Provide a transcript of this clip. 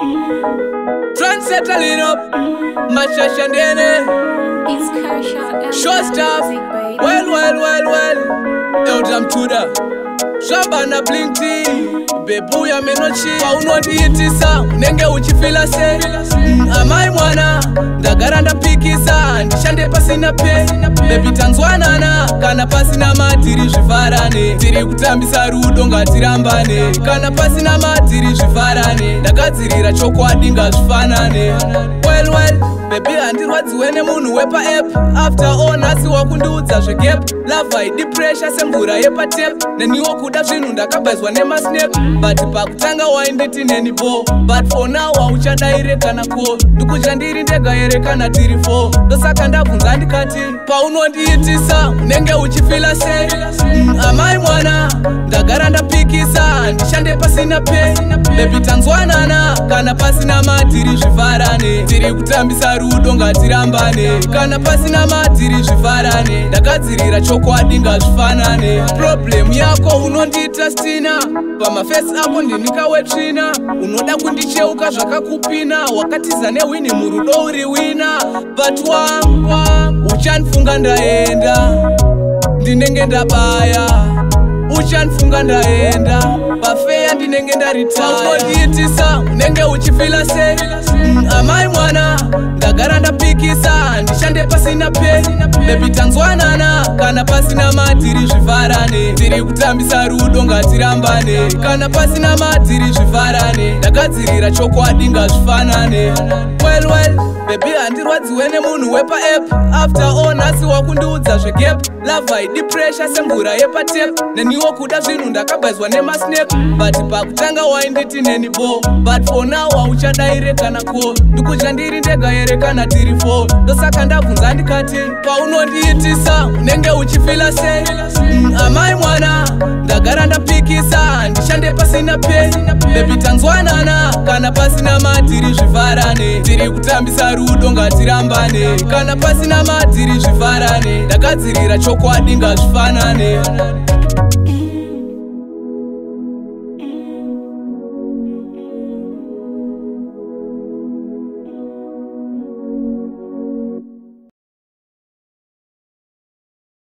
Sunset settling up, It's stuff. Well, well, well, well. Yo, jump zvabana blinkt bebuya menochi paunodiitisa unenge uchifila se mm, amai mwana ndagara ndapikisa ndishande pasina pe bebi tanzwanana kana pasina madhiri zvivharane tiri kutambisa rudo ngatirambane kana pasina madhiri zvivharane ndakadzirira chokwadi ngazvifanane well, well bebi handirwadziwe nemunhu wepaep after all nhasi wakundiudza zvegep lava haidi puresha semvura yepatep neniwo kuda zvinhu ndakabaizwa nemasnap but pakutanga waindeti neni po but for now hauchadairekana ko ndikudya ndiri ndega here kana tiri fo ndosaka ndabvunza ndikati paunondiitisa unenge uchifila sei mm, amai mwana ndagara ndapikisa handishande pasina pei bebi tanzwanana kana pasina madiri zvivharane tiri kutambisa rudo ngatirambane kana pasina madiri zvivharane ndakadzirira chokwadi ngazvifanane problemu yako unonditastina pamafesi ako ndinika wetsvina unoda kundicheuka zvakakupina wakatiza newini murudo uri wina patwangwa uchanifunga ndaenda ndinenge ndabaya uchanifunga ndaenda pafeya ndinenge ndaritaodiitisa unenge uchifila se mm, amai mwana ndagara ndapikisa ndishande pasina pe bebitanzwanana kana pasina madhiri zvivharane ndiri kutambisa rudo ngatirambane kana pasina madhiri zvivharane ndakadzirira chokwadi ngazvifanane well, well bebi handirwadziwe nemunhu wepaep after all nhasi wakundiudza zvegep lava idipresha semvura yepatep neniwo kuda zvinhu ndakabaizwa nemasnep but pakutanga wainditi neni bo but for now hauchadairekana ko ndikudya ndiri ndega here kana tiri 4 ndosaka ndabvunza ndikati paunondiitisa unenge uchifila sei mm, amai mwana ndagara ndapikisa ndishande pasina peni bebi tanzwanana kana pasina madhiri zvivharane tiri kutambisa rudo ngatirambane kana pasina madhiri zvivharane ndakadzirira chokwadi ngazvifanane